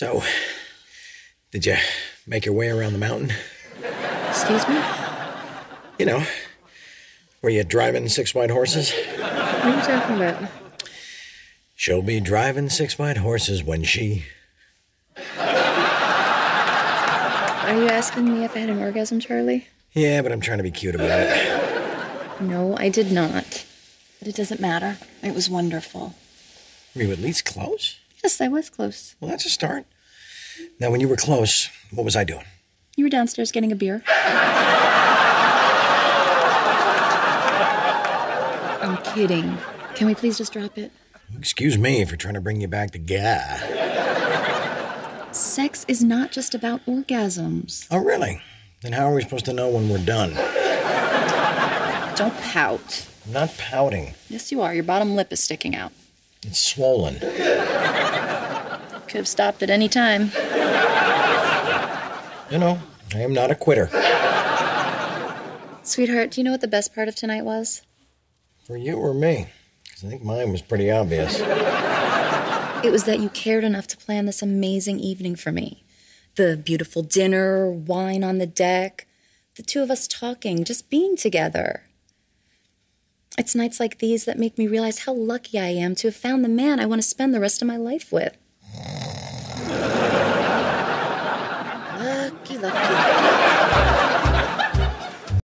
So, did you make your way around the mountain? Excuse me? You know, were you driving six white horses? What are you talking about? She'll be driving six white horses when she. Are you asking me if I had an orgasm, Charlie? Yeah, but I'm trying to be cute about it. No, I did not. But it doesn't matter. It was wonderful. Were you at least close? Yes, I was close. Well, that's a start. Now, when you were close, what was I doing? You were downstairs getting a beer. I'm kidding. Can we please just drop it? Excuse me for trying to bring you back to guy. Sex is not just about orgasms. Oh, really? Then how are we supposed to know when we're done? Don't pout. I'm not pouting. Yes, you are. Your bottom lip is sticking out. It's swollen. Could have stopped at any time. You know, I am not a quitter. Sweetheart, do you know what the best part of tonight was? For you or me? Because I think mine was pretty obvious. It was that you cared enough to plan this amazing evening for me. The beautiful dinner, wine on the deck, the two of us talking, just being together. It's nights like these that make me realize how lucky I am to have found the man I want to spend the rest of my life with. lucky, lucky, lucky.